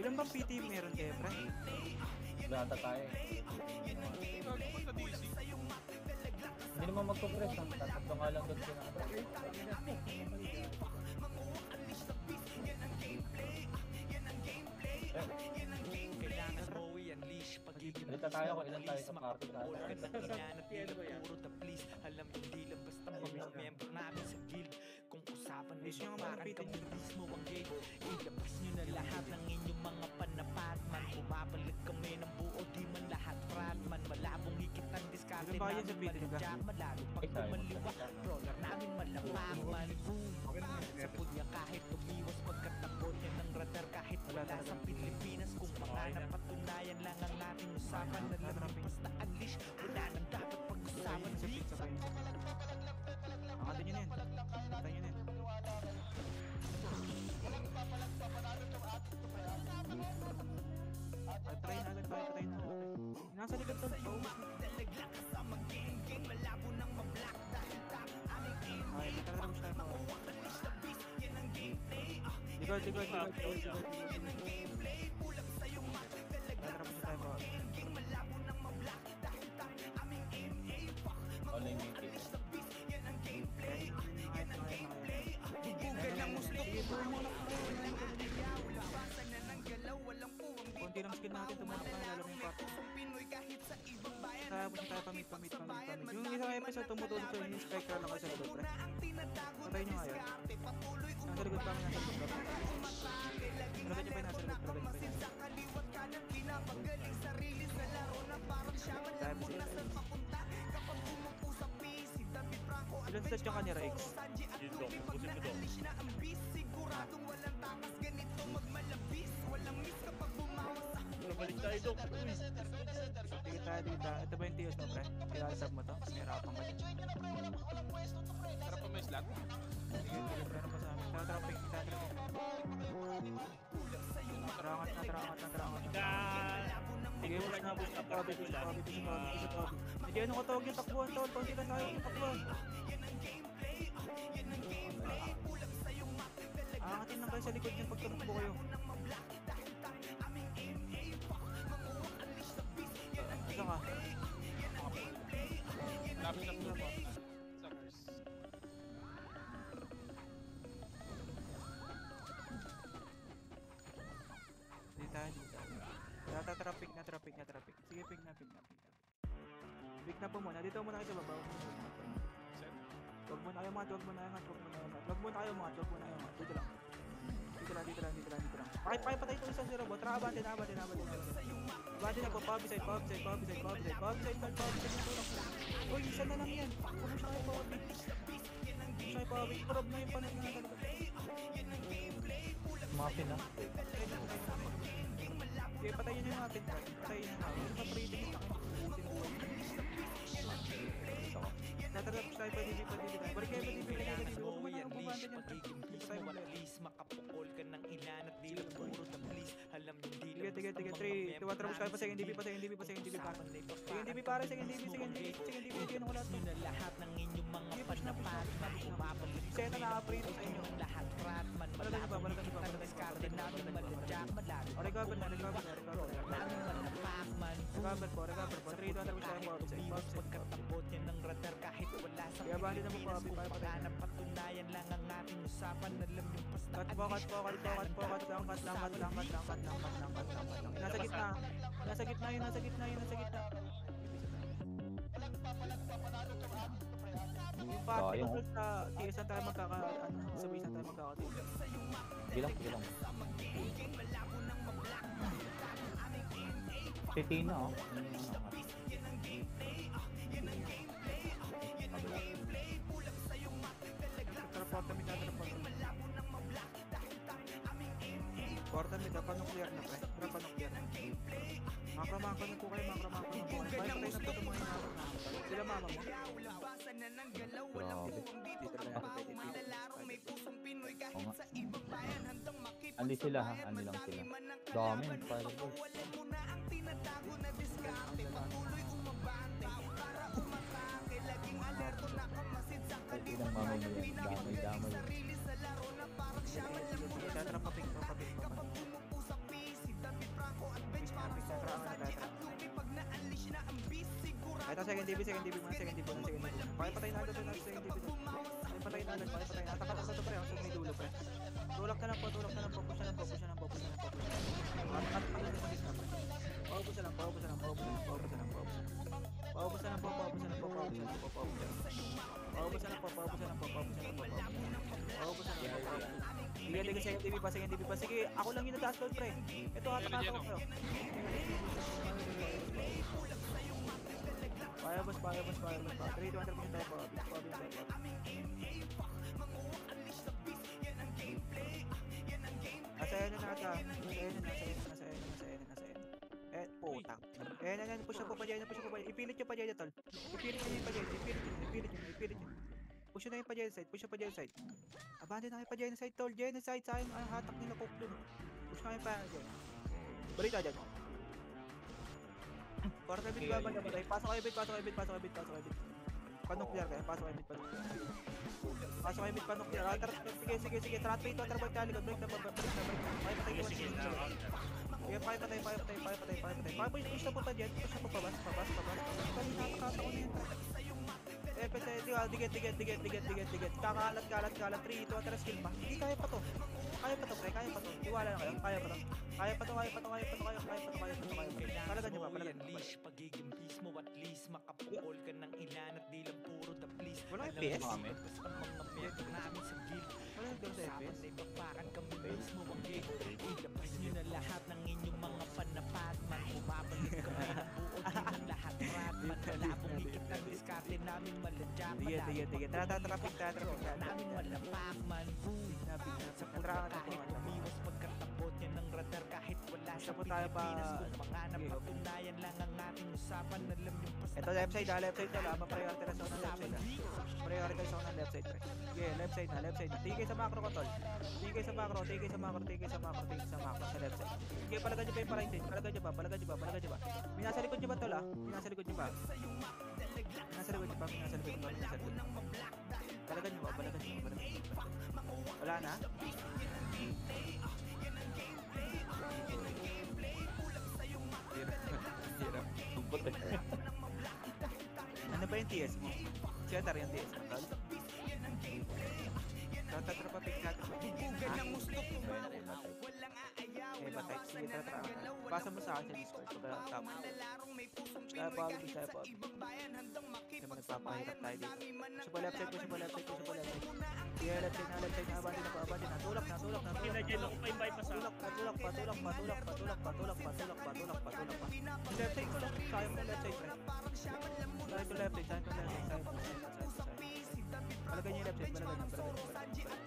Ilan bang PT meron kayo, pre? Wala ata tayo. Hindi naman magpo-press ha. Tatatlo nga lang doon sila. Kailangan mo i-unleash Pagiging Balita tayo kung ilan tayo sa party tayo. Wala ka ng inanat Tila puro the please Alam yung di lang basta mga member namin sa guild Kung usapan mo Miss nyo yung nga mga parang pitin. kami mismo ang gate Ilabas nyo na lahat ng inyong mga panapat Man bumabalik kami ng buo Di man lahat frat man Malabong higit ang diskarte Ilan ba yan sa namin ka? Maladyak malalo pag kumaliwa. Roller namin malapak man Boom Sa punya kahit umiwas Pagkatabot niya ng radar Kahit wala sa Pilipinas Kung mga napatunayan lang ang ating usapan Na lang basta unleash Wala nang dapat pag-usapan Sa pit, sa pit. Angkatin nyo na yun. Angkatin nyo na yun. Nakabalik tayo ng okay. Nasa likod ng sa'yo Magdalaglag ka sa mag-geng-geng Malabo nang ma-black Dahil tap aming aim Makuha ka ng stabis Yan ang gameplay Ligod, ligod, ligod Yan ang gameplay Kulang sa'yo magdalaglag ka sa mag-geng-geng Malabo nang ma-black Dahil tap aming aim Makuha ka ng stabis Yan ang gameplay Yan ang gameplay Bubugan ng muslok Bubugan ng muslok Walang ayaw Labasan na ng galaw Walang puwang dito Kunti ng skin natin tumatay tapos tayo pamit-pamit pamit pamit. Yung isang episode tumutulong sa eh. yung spectra lang kasi sobra. Patay nyo ngayon. Nasa likod kami nasa likod kami. Nasa likod kami nasa likod kami. Pinapagaling sarili sa laro na parang siya man lang kung nasan papunta Kapag umuusap PC, Dabi Franco at Ilan stage yung kanya, Rex? Dito, pag naalis na ang beast Siguradong walang takas ganito magmalabis Walang miss kapag bumawas ano, Balik tayo, Dok. Ano, pre, dito. Ito ba yung tiyos mo, pre? Kinasab mo to? Nahirapan ka dito. Tara pa may slot. Sige, sige, pre, ano pa sa amin? Tara, traffic, tara, traffic. Natrangat, natrangat, natrangat. Sige, wala na, bus na, probi, bus na, probi, bus na, probi, bus na, probi. Sige, ano ko tawag yung takbuhan, tol? Tol, sila sa'yo, takbuhan. Aangatin lang kayo sa likod niya pag tumakbo kayo. Asa ka? Lapit na po. Suckers. Dito tayo. Nata traffic na traffic na traffic. Sige, ping na, ping na, ping na. Ping na po muna. Dito muna kayo sa baba. Huwag muna. Kayo mat, huwag muna kayo mat, huwag muna kayo mat. Huwag muna kayo mat, huwag muna kayo mat. Dito lang. Dito lang, dito lang, dito lang, dito lang. Pakay, pakay, patay ito isa si robot. Tara, abante na, abante abante. Imagine ako, pub side, pub side, pub side, pub side, pub side, pub side, pub side, Uy, isa na lang yan. Ano Kumusta kayo, pub Kumusta kayo, pub Prob na yung panay na talaga. Muffin na. Ah. Sige, patayin yung muffin. Patayin yung muffin. Ito trading. Natatap tayo pa dito pa dito. Balik kayo pa dito. Kailangan ko i-unleash pagiging peace mo at least makapukol ka ng ilan at di lang puro tabi alam hindi Tiga, tiga, tiga, 3 Tuwa, trabos kayo pa second DB, pa second DB, pa second DB pa Second DB pare, second DB, second DB, second DB Yun ang lahat na lahat ng inyong mga panapalit na bumabalik Seta na upgrade sa inyo Lahat ratman, malabang kita ng diskarte namin Maladyak, malalim Recover na, recover na, recover na Namin manapakman Recover po, recover po 3, 2, 3, 4, 4, 6, 4, 6 Pagkatabot yan ng radar kahit wala sa Pilipinas Kung paganap patunayan lang ang ating usapan Alam yung basta at least po, cut po, cut po, cut po, cut lang, lang, lang, lang lambat, lambat, lambat, lambat. Nasa gitna. Nasa gitna yun, nasa gitna yun, nasa gitna. Yung pa, so, yung oh. sa tiis na tayo magkaka, ano, sa bisa tayo magkakatid. Bilang, bilang. Titina, oh. Important nito, panuklear na eh. pre. Pre, panuklear na. Makramakan na po kayo, makramakan na po kayo. Bye, patay na po itong mga inaarap na Sila mama mo. Grabe. Hindi talaga natin pwede dito. Oo nga. Andi sila ha, andi lang sila. Dami, parang boy. Ilang mamay mo yan, damay-damay. Nagtatrap second DB, second DB muna, second DB muna, second DB muna. Pakipatay na agad natin second DB doon. Pakipatay na agad, pakipatay na. Tapat ako to pre, hanggang may dulo pre. Tulak na lang po, tulak na lang po, push na lang po, na lang po, push na lang po. na lang po. At at at at at at Paubos na lang, paubos na lang, paubos na lang, paubos na lang, paubos na lang. Paubos na lang po, paubos na lang po, paubos na lang po, paubos na lang. Paubos na lang po, paubos na lang po, paubos na lang po, paubos na lang. Lang po, paubos. Sige, sige, second DB pa, second DB pa. Sige, ako lang yung doon, pre. Ito, hatak-hatak ko, pre. Paya boss, paya boss, paya boss. 3, 200 tayo po. Pabis tayo po. Nasa yan na nata. Nasa yan na, nasa na, nasa na, nasa na, nasa na. Eh, putang. Eh, yan, yan, push na po pa dyan, push na po pa dyan. Ipilit nyo pa dyan, tol. Ipilit nyo yung pa dyan, ipilit nyo, ipilit nyo, ipilit nyo. Push na yung pa dyan side, push na pa dyan side. Abandon na kayo pa dyan side, tol. Dyan side, sayang ang hatak nila cook dun. Push na kayo pa dyan. Balita dyan. Para kay bit ba ba patay? Pasok kay bit, pasok kay bit, pasok kay bit, pasok kay bit. Panuklear kayo, pasok kay bit, pasok kay bit. Pasok kay bit, panuklear. Sige, sige, sige. Trat pay to, alter break tali, break na break na break na. Patay patay ko. Sige, sige, patay patay patay patay patay patay patay. Patay push na punta diyan, push na pabas, pabas, pabas. Kanina nakakataon na yun. Eh, pwede, di ba, diget, diget, diget, diget, diget, diget. Kakalat, kalat, kalat, 3, 2, atras, skill ba? Hindi, kaya pa to. Kaya pa to, pre, kaya pa to. Tiwala na kayo, kaya pa to. Kaya pa to, kaya pa to, kaya pa to, kaya, pa to, kaya pa to, kaya pa to. Palagan nyo ba, palagan nyo ba? Pagiging beast mo at least makapukol ka ng ilan at di lang puro the please Wala Alam FPS? mo, pagkas ang mga member namin sa guild Wala yung ganun sa Usapan FPS. na ibabakan kami mismo ang gate Ilabas nyo na lahat ng inyong mga panapat Man bumabalik kami ng buo Sige, sige, sige. Tara, tara, traffic, tara, traffic, tara, Namin traffic, tara. malapak man boom na, na. sa na kahit umiwas pagkatakot niya ng radar kahit wala sa pa- Pilipinas kung mga napatunayan lang ang ating usapan alam yung basta Ito left side, ah, left side na lang. Ma-prioritize ako ng left side, ah. Prioritize ako ng left side, pre. Sige, left side na, left side na. Tingin kayo sa macro ko, tol. Tingin kayo sa macro, tingin kayo sa macro, tingin kayo sa macro, tingin kayo sa macro, sa left side. Sige, palagan nyo ba yung right side? Palagan nyo ba? Palagan nyo ba? Palagan nyo ba? May nasa likod nyo ba, tol, ah? May nasa likod nyo ba? Nasa likod pa, nasa likod pa, nasa likod. Balagan nyo ba? Balagan nyo ba? Wala na? Hirap. Tumpot eh. Ano ba yung TS mo? Siya tara yung TS mo, Tal? Tara, tara, tara, Eh, patay. Sige, tatra. Basa mo sa akin sa Discord. Pagka tap. Kaya pa ako, kaya pa ako. Kaya mo nagpapahirap tayo dito. Push pa left side, push pa left side, push pa left side. Sige, left side na, left side na, abandon na pa, abandon na. Tulak na, tulak na, tulak na. Ako pa yung bypass ah. Tulak pa, tulak pa, tulak pa, tulak pa, tulak pa, tulak pa, tulak pa, tulak pa, tulak pa. Left side ko lang, sayang ko left side, pre. Sayang ko left side, sayang ko left side, sayang ko left side, ko, ko. Palagan niyo left side, palagan niyo, palagan niyo,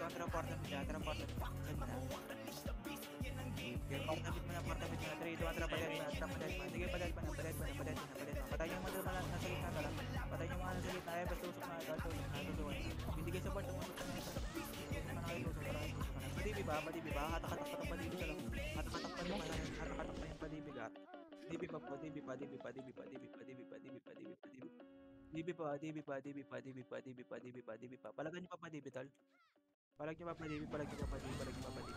na, na report na bigla. Send mo na. Yung part na bit mo na, na bit mo na, trade on report na bigla, trap padahal pa. Sige, padahal pa na, padahal pa na, padahal pa na, padahal pa. Patay yung mga na nasa gitna tala. Patay yung mga nasa gitna, ay basta usok na, dahil tusok na, na. Support, tumusok na na tusok na kayo, tusok na. Padibi ba? Padibi ba? Hatak-hatak-hatak padibi ka lang. Hatak-hatak pa yung hatak-hatak pa yung padibi ka. Dibi pa po, dibi pa, dibi pa, dibi pa, dibi pa, dibi pa, dibi pa, dibi pa, dibi pa. Dibi pa, dibi pa, dibi pa, dibi pa, dibi pa, dibi pa, dibi pa. Palagan niyo pa pa, dibi, tol. Palag nyo papadibi, palag nyo papadibi, palag nyo papadibi.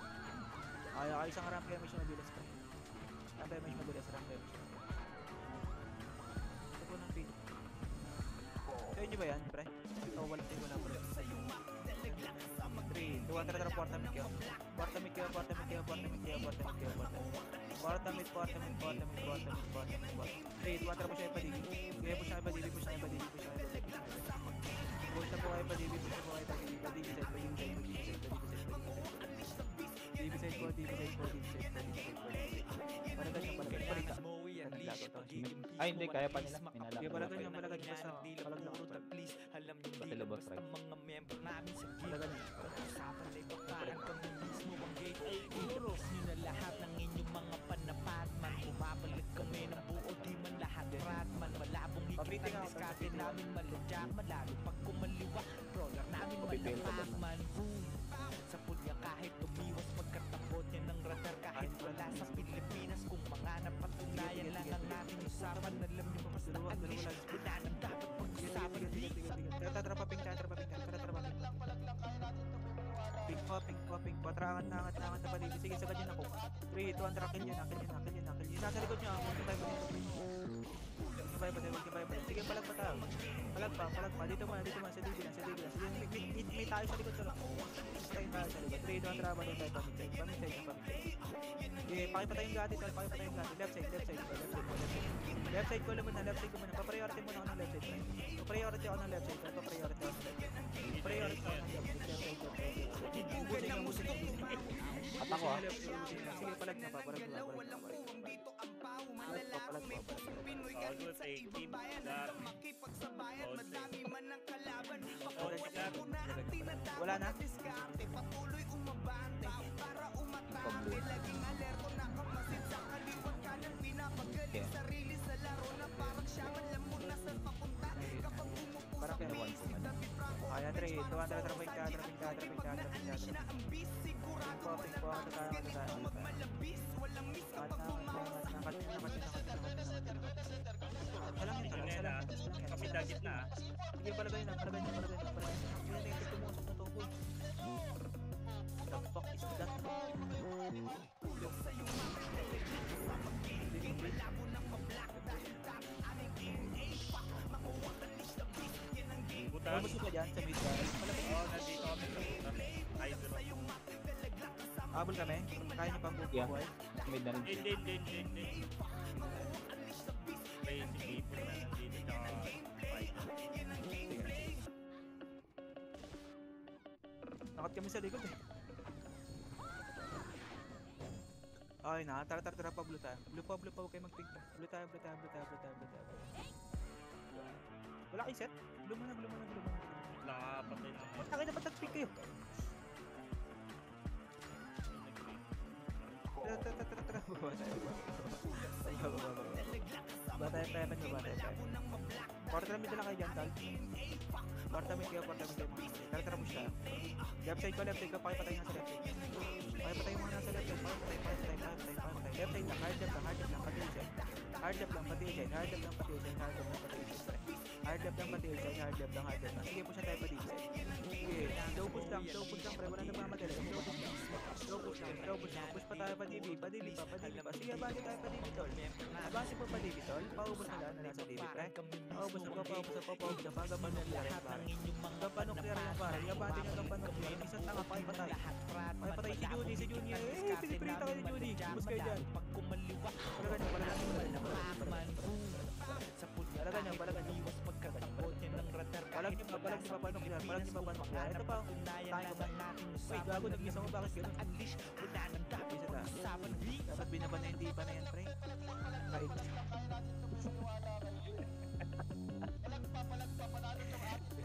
Ay, okay, isang ramp damage na mabilis pa. Ramp damage mabilis, ramp damage. Ito po ng pin. Sa'yo nyo ba yan, pre? Ito, walang tayo na, pre. 3, 2, 1, tara, tara, porta mid kayo. Porta mid kayo, porta mid kayo, porta mid kayo, porta mid kayo, porta mid kayo. Porta mid, porta mid, porta mid, porta mid, porta mid, porta mid. 3, 2, 1, tara, push na ipadigi. Okay, push na ipadigi, push na ipadigi, push na ipadigi. Push na po kayo ipadigi, push na po kayo Ay, hindi, kaya pa nila. Minalak. Kaya palagay niya, palagay niya sa palagay ko. Please, alam niyo, hindi lang basta mga member namin sa game. Palagay niya. Pag-usapan na iba, parang kami mismo ang gate. Ay, inabas niyo na lahat ng inyong mga panapat. Man, bumabalik kami ng buo, di man lahat rat. Man, malabong higit ang diskarte namin maladya. Malalo pag kumaliwa, roller namin malapak. Man, boom. Sa pulya kahit tumiwas, pagkatabot niya ng radar kahit wala sa Pilipinas napatunayan lang ang ating usapan Alam niyo Dalawa, dalawa unleash. Wala nang dapat pag-usapan Tigil, tigil, tigil, tigil. Tatrapa ping, po, ping po, ping po. Atrangan na, angat na, na palibi. Sige, sagad yun ako. 3, 2, andra, kill yun, kill yun, kill yun, kill yun. Nasa likod nyo, huwag kayo pa dito. Kabay pa. Sige, palag pa tayo. Palag pa, palag pa. Dito muna, dito muna, sa DB lang, sa DB lang. Sige, may, may, may, may tayo sa likod sa lang. Tayo tayo sa likod. 3, 2, andra, balik tayo, pamintay. Pamintay, pamintay. Sige, pakipatay yung gati, tol. Pakipatay yung gati. Left side, left side, left side, left side. Left side ko lang muna, left side ko muna. Pa-priority muna ako ng left side. Pa-priority ako ng left side. Pa-priority ako ng left side. Priority ako ng left side. Left side, side. Ubusin ubusin nga. At ako ah. Sige, palag na pa, palag na pa, palag na pa, pa. Bago sa team. Lahat. Palag na pa, palag na pa. Wala na? Okay. Parang kaya Ewan ko man. Kaya, Andre, ito, Andre, traping ka, traping ka, traping ka, traping ka, traping ka. Ping po, ping po, ano tayo, ano tayo, ano tayo. Angat na, angat na, angat na, angat na, angat na, Kami dagit na ah. Sige, palagay na, palagay na, palagay na, palagay na. Yun, yung ito tumusok na to, boy. The fuck is that? Butas. Tumusok ka dyan sa mid guys. Oo, nandito kami sa butas. Hydro. Habol kami. Kaya niyo pang Yeah. buhay. Mid na rin din, din, din, din. Nakat kami sa likod eh. Okay na, tara tara tara pa blue tayo. Blue pa, blue pa, huwag kayo magpigta. Blue tayo, blue tayo, blue tayo, blue tayo, blue tayo. Wala kayo set? Blue muna, blue muna, blue muna. Nakapatay na. Ba't tayo na ba't nag-pick kayo? Tara, tara, tara, tara. Baba tayo, baba. Baba, baba, baba. Baba tayo, pepen, baba tayo. Quarter mid na lang kayo dyan, Tal. Mid kayo, mid kayo. Tara, tara, push tayo. Left side ko, left side ko, pakipatay nga sa left side. Pakipatay mo nga sa left side, pakipatay, pakipatay, pakipatay, pakipatay. Left side lang, hard left lang, hard left lang, pati side. Hard left lang, pati side, hard left lang, pati side, hard left lang, pati side. Hard left lang, pati side, hard left lang, hard left lang. Sige, push na tayo pati side. Slow push lang, slow push lang, pre, wala nagmamadali. Slow push lang, slow push lang, slow push lang. Push pa tayo pa DB, pa DB pa. Sige, abante tayo pa DB, tol. Abante po pa DB, tol. Paubos na lang na nasa DB, pre. Paubos na pa, paubos na pa, paubos na pa, hanggang panuklear yung pare. Hanggang panuklear yung pare. Abante nyo hanggang panuklear. Isang tanga, pakipatay. Pakipatay si Judy, si Judy. Eh, pinipirita kayo ni Judy. Bus kayo dyan. Pag kumaliwa nyo, palagan nyo, palagan nyo. Sa pulya Palagan nyo, palagan nyo. Radar Palag nyo pa, palag nyo pa, panuklear. Palag nyo pa, panuklear. Ito pa, tayo pa. ang ating Uy, usapan gago, nag-isa mo, bakit ganun? Unleash, wala nang dapat Isa na. pag-usapan Dapat binaban na hindi pa na yan, pre. Kahit.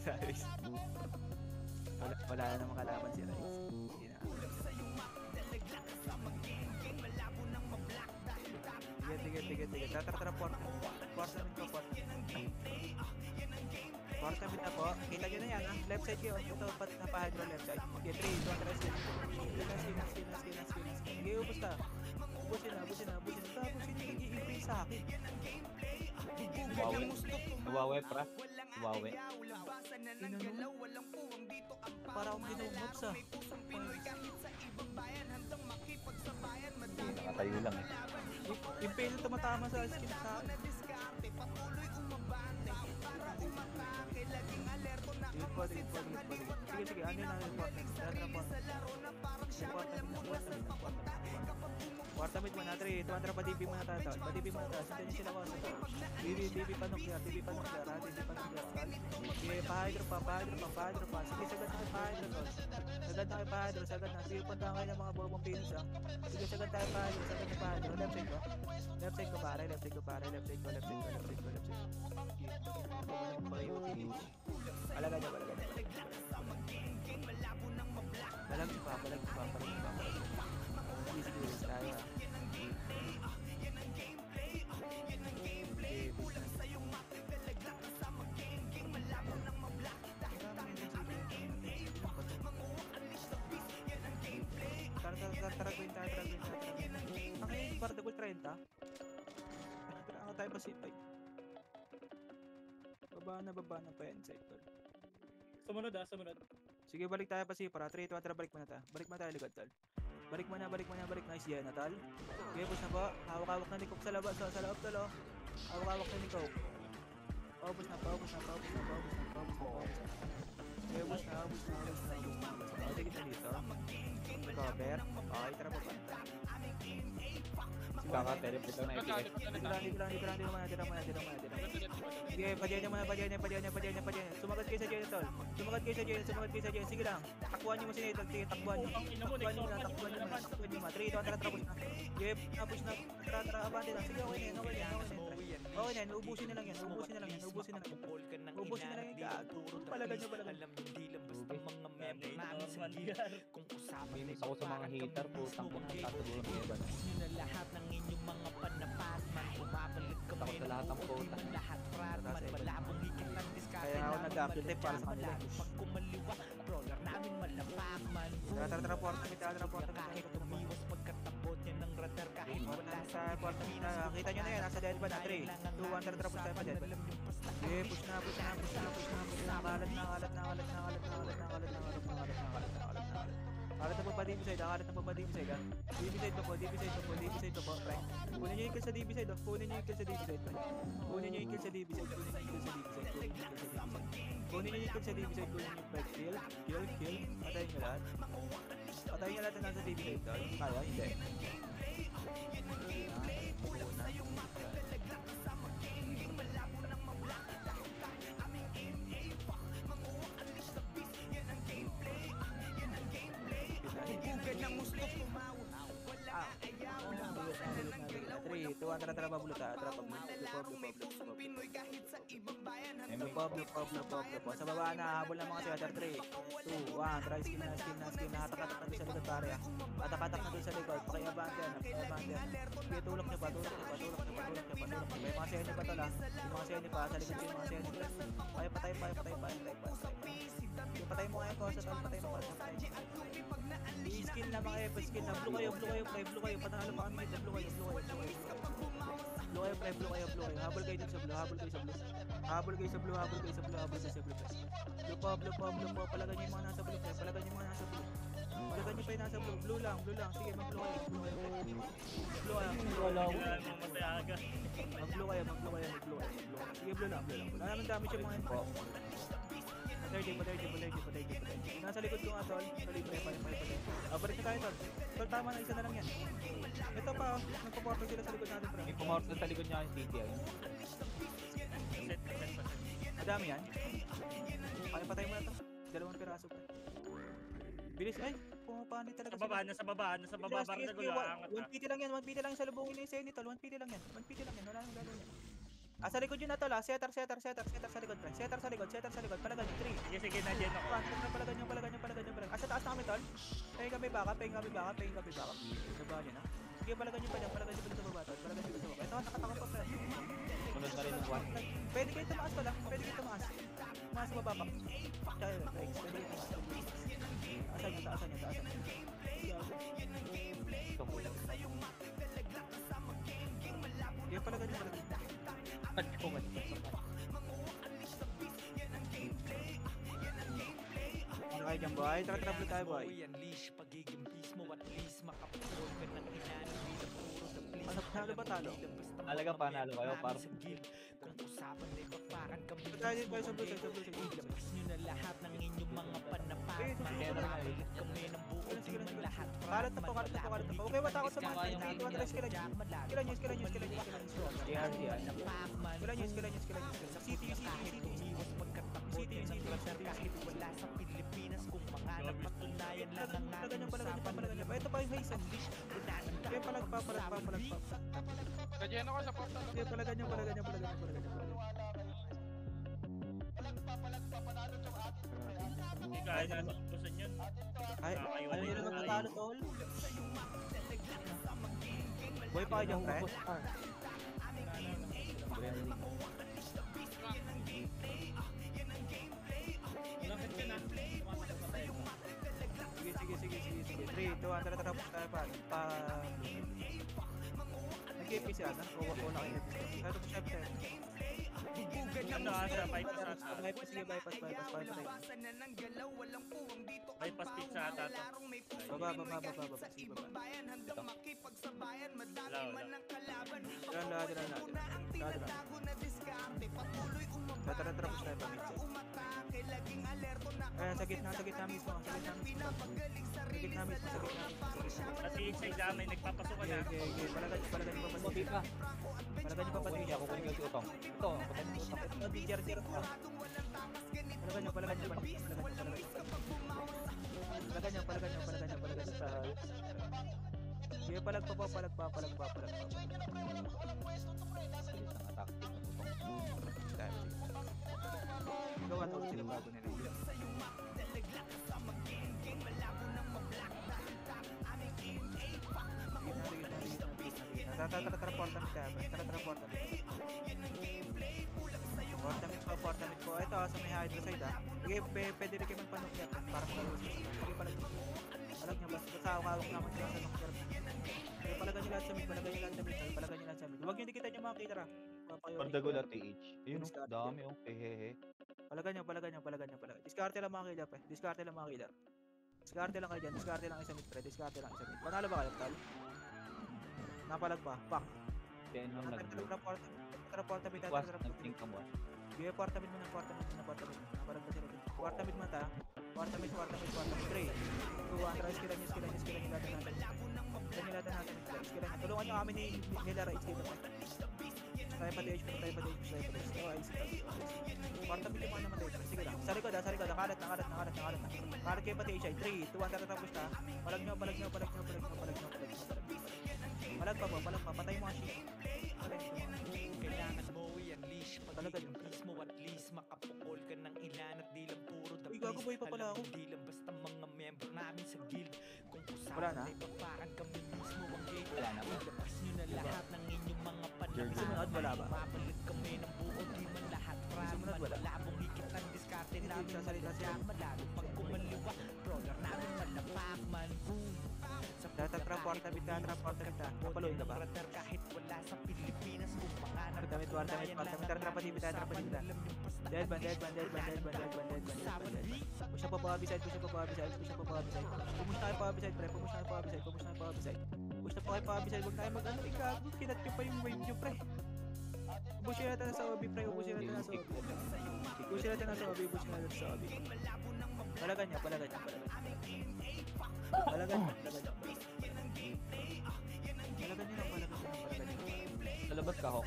Rice. Wala, wala na namang kalaban si Rice. Hindi na. Sige, sige, sige, sige. Tara, tara, port. Port namin po, port. Port namin na po. Kita nyo na yan, ha? Left side kayo. Ito, pat na pa-hydro left side. Okay, 3, 2, 1, rest. Skin na, skin na, skin na, skin na, skin na. Sige, ubus na. Ubusin na, ubusin na, ubusin na. Tapos, hindi nag-i-increase sa akin. Wawi. Wawi, pra. Wawi. Inano? Para akong ginumobs ah. Nakatayo lang eh. Yung- Yung na tumatama sa skin sa akin. Delete po, delete po, delete. Sige, sige, ano yun, ano yun, report na. Na po. Report Kwarta mid muna, 3, 2, 1, pa DB muna tayo, tol. Pa DB muna tayo. Sundan niyo sila ko sa tol. DB, DB pa nuclear, DB pa nuclear, ha? DB pa nuclear. Sige, pa-hydro pa, pa-hydro pa, pa-hydro pa. Sige, sagad na kayo pa-hydro, tol. Sagad na kayo pa-hydro, sagad na. Sige, punta kayo ng mga bobong pinos, ha? Sige, sagad tayo pa-hydro, sagad na pa-hydro. Left side ko. Left side ko, pare. Left side ko, pare. Left side ko, left side ko, left side ko, left side ko. Sige. Alaga niya, alaga niya. Balag pa, balag pa, balag pa, balag pa. Ang ngayon, Bardagol 30. Tara nga tayo pasipay. Baba na, baba na pa yan, tol. Sumunod ah, sumunod. Sige, balik tayo pa si para 3 2 tara balik mo na tayo. Balik mo na tayo likod tol. Balik mo na, balik mo na, balik nice yan, Natal. Okay, push na po. Hawak-hawak na ni Coke sa labas, sa, sa loob tol, oh. Hawak-hawak na ni Coke. Paubos na, paubos na, paubos na, paubos na, paubos na, paubos na. Eh, ubus na, ubus na, ubus na, ubus na. Oh, sige na dito. Cover. Okay, tara pa banta. Baka teleport na ito. Grande, grande, grande naman natin naman natin naman natin. Sige, padyan niya muna, padyan niya, padyan niya, padyan niya, padyan niya. Sumagat kayo sa Jane, tol. Sumagat kayo sa Jane, sumagat kayo sa Jane. Sige lang. Takuan niyo mo si Nathan. Sige, takuan niyo. Takuan niyo lang, takuan niyo lang, takuan niyo lang. 3, 2, tara, tara, push na. Sige, push na. Tara, tara, abante lang. Sige. Yan, na, yan, ubusin na lang yan, ubusin na lang yan, ubusin na lang yan. Bukol ka ng Ubusin na lang yan. Palagan niyo, palagan. Alam nyo di lang basta mga member namin sa gilid Kung usapan sa mga paparan hater mismo Tangin ang na tatagulan ko ba? Nyo na lahat ng inyong mga panapat man Bumabalik kami sa lahat ng man lahat frat man Malabong higit ang diskarte Kaya ako tape para sa kanila. Pag kumaliwa, brawler namin malapak man Tara, tara, tara, porta kita, tara, porta kita. Kahit umiwas pagkatabot niya ng radar Kahit wala kita, porta kita. Nyo na yan, nasa dead ba na 3, 2, 1, tara, tara, push tayo pa dead. Sige, push na, push na, push na, push na, push na. Kalat na, kalat na, kalat na, kalat na, kalat na, kalat na, kalat na, kalat na, kalat na, kalat na, kalat. Kalat na po pa DB side, ah, kalat na po pa DB side, ah. DB side pa po, DB side pa po, DB side pa po, Frank. Kunin nyo yung kill sa DB side, oh. Kunin nyo yung kill sa DB side. Kunin nyo yung kill sa DB side, kunin nyo yung kill sa DB side, kunin nyo yung kill sa DB side. Kunin nyo yung kill sa DB side, kunin nyo yung. Kill, kill, kill. Patayin nyo lahat. Patayin nyo lahat na nasa DB side. Kaya, hindi. Yan ang gameplay Bulak sa iyong mata Talaglag kasama gengeng Malabo nang mawlak Dahil tak aming MA Fuck Manguha unleash the beast Yan ang gameplay Yan ang gameplay Tubugan ng musto Kumawag Wala ayaw Labasan na ng galaw Walang pagmamahala Pablo, may pusong Pinoy kahit sa ibang bayan. Handang Pablo, Pablo, Pablo po. Sa baba na habol ng mga sweater 3, 2, 1. Try skin na, skin na, skin na. Hatakatak na doon sa likod pare. Hatakatak na doon sa likod. Pakiabahan ka na, pakiabahan ka na. Tulak niya ba, tulak niya ba, tulak niya ba, tulak niya ba, tulak niya. May mga seni pa tala. May mga seni pa. Sa likod yung mga seni. Ay, patay pa, patay pa, patay pa. Patay mo ngayon ko sa tal, patay mo ko sa tal skin na mga F, skin na blue kayo, blue kayo, play blue kayo, panalo mga mid, blue kayo, blue kayo blue kayo, blue. Blue pre, blue kayo, blue kayo. Habol kayo dito sa blue, habol kayo sa blue. Habol kayo sa blue, habol kayo sa blue, habol kayo sa blue. pre. Blue pa, blue pa, blue pa. Palagan niyo yung mga nasa blue, pre. Palagan niyo yung mga nasa blue. Palagan niyo pa yung nasa blue. Blue lang, blue lang. Sige, mag-blue kayo, blue kayo. Blue kayo. Mag-blue kayo, mag-blue kayo, mag-blue kayo. mag-blue kayo. Sige, blue lang, blue lang. Wala naman damage yung mga info. Paterdi, paterdi, paterdi, paterdi, paterdi. Nasa likod ko nga, tol. Tuloy, pare, pare, pare, pare. Ah, balik na tayo, tol. Tol, tama na, isa na lang yan. Ito pa, oh. Nagpaporto sila sa likod natin, pre. May pumawag sa likod niya yung set. Madami yan. Kaya patay mo na to. Dalawang piraso, pre. Bilis, ay, pumapani talaga. Sa baba, nasa baba, nasa baba, parang nagulo. sige, one- Angat one na. PT lang yan, 1 PT lang sa lubungin ni Senny, tol. 1 PT lang yan. 1 PT lang yan, wala nang gagawin yan. Ah, sa likod yun na tol, ah. Setter, setter, setter, setter sa likod, pre. Setter sa likod, setter sa likod. Palagan yun, 3. Sige, sige, nandiyan ako. Palagan nyo, palagan nyo, palagan nyo, palagan nyo, palagan. Ah, sa taas na kami, tol. Pahing kami baka, pahing kami baka, pahing kami baka. Sa baba nyo na. Sige, palagan nyo pa dyan, palagan nyo pa sa baba, tol. Palagan nyo pa sa baba. Ito, nakatakot pa, pre. Sunod na rin ng one. Pwede kayo tumaas pala, pwede kayo tumaas. Tumaas sa baba pa. Kaya, Rex, pwede kayo tumaas. Asan taasan nyo, taasan nyo. Ito boy. Tara, tara, tayo, boy. Unleash pagiging peace mo at least makapatrol ka ng inanong na puro the please. Ano, panalo ba talo? Talaga panalo kayo, parang. Kung usapan na ipaparan kami. Ito tayo dito, sa blue, sa blue, sa blue. Ilabas nyo na lahat ng inyong mga panapak. Makapalit kami ng buo, di man lahat. Kalat na po, kalat na po, kalat na po. Sa mga tinitin. Matalas kila nyo. Kila nyo, kila nyo, kila nyo, kila nyo. Kila nyo, kila nyo, kila nyo, kila nyo. Sa city, city, city. Takutin ng brother kahit wala sa Pilipinas Kung mga napatunayan lang ang ating usapan. Ito pa yung haze Unleash, wala nang tapos Palagpa, palagpa, palagpa Kadyan ako sa porta Okay, palagan nyo, palagan nyo, palagan nyo, palagan nyo Palagpa, palagpa, panalo tong atin Hindi kaya na sa utusan yun Ay, ano yun. ang natalo tol? Boy pa yung pre? Ano? Ano? Gawa talaga tayo pa pa pa Nag-KP siya, nakuha ko na kayo. Pero syempre, Bubugan ng muscle Bypass, bypass, bypass, bypass, bypass na ng galaw, walang puwang dito Bypass pizza ata to. Baba, baba, baba, baba Sa ibang bayan, handang makipagsabayan Madami man ang kalaban. Pakawalan ko na ang tinatago na diskarte. Patuloy umabang, tao para umatake sa gitna. Sa gitna mismo. Sa gitna mismo, sa gitna mismo. Sa gitna mismo. Kasi inside damay, nagpapasukan Okay, na. okay, okay. Palagan niyo, palagan niyo pa pati. ka. Palagan niyo pa pati. Ako kunin si Utong. Ito, patay mo Utong. Ito, di tier tier pa. Palagan niyo, palagan niyo, niyo, palagan niyo. Palagan niyo, palagan niyo, palagan niyo, niyo. Sige, palag pa palag pa, palag pa, palag pa. Bilis ng attack. Utong. Dahil, sige. Gawa to sila bago nila. Porta mit tayo. Tara, tara, porta mit. Porta mit po, porta po. Ito, sa may hydro side ah. Sige, pwede rin kayo magpanok yan. Para makalawin sa Sige, palag nyo. Nyo, basta basta hawak naman sila sa nokter. Sige, palagan nyo lahat sa mid, palagan nyo lahat sa mid. Palagan nyo lahat sa mid. Huwag nyo dikitan yung mga kitara. Goal at TH. Ayun oh, dami oh. Hehehe. Palagan nyo, palagan nyo, palagan nyo, palagan. Diskarte lang mga killer, pre. Diskarte lang mga killer. Diskarte lang kayo dyan, diskarte lang isa mid, pre. Diskarte lang isa mid. Panalo ba kayo, tal? Napalag pa, pak. Yan yung nag-blue. Report, report mid, Was, report nag-think ka mo. Sige, kwarta mid muna, kwarta mid muna, kwarta mid muna. Napalag pa sila dun. Kwarta mid muna ta. Kwarta mid, kwarta mid, mid. 3, 2, 1, try, skilan nyo, skilan nyo, skilan nyo lahat natin. Skilan nyo lahat natin, skilan nyo. Tulungan nyo kami ni, nila Raids dito. Tayo pa DH, tayo pa DH, tayo pa DH. Oh, ayos. Kwarta mid yung mga namatay. Sige lang. Sa likod ah, sa likod. Nakalat, nakalat, nakalat, nakalat. Nakalat kayo pa DH. 3, 2, 1, tatatapos na. Palag nyo, palag nyo, palag nyo, palag nyo, palag nyo, palag nyo, palag pa po, palag pa. Patay mo ang shit. Gago, boy pa pala ako. Di lang basta mga member namin sa guild Kung Wala na? ay papakan kami mismo ang gate Wala na ba? Ilabas nyo na lahat ng inyong mga panahon Sumunod, wala ba? Mapalit kami ng buo Di man lahat Brad Sumunod, wala? Malabong higit ang diskarte Hindi, namin sasalita sila. Malalo pag kumaliwa Brawler namin malapak man Boom Sa Tatatransporta bit, tatatransporta bit, ah. Napaloy ka ba? Kahit wala sa Pilipinas Warta bit, warta bit, warta bit. Tatatransporta bit, tatatransporta bit. Dead ban, dead ban, dead ban, dead ban, dead ban, dead ban, dead ban. Push na pa beside, push na pa beside, push na pa beside. Pumush na kayo pa beside, pre. Pumush na kayo pa beside, pumush na kayo pa beside. Push na pa pa beside, huwag tayo mag-ano, ikaw. Kinat nyo pa yung wave nyo, pre. Ubusin natin na sa OB, pre. Ubusin natin na sa OB. Ubusin natin na sa OB, ubusin natin sa OB. Palagan niya, palagan niya, palagan niya. Palagan niya, palagan niya. Niya lang, palagan niya lang, palagan niya lang. Sa labas ka, Hawk.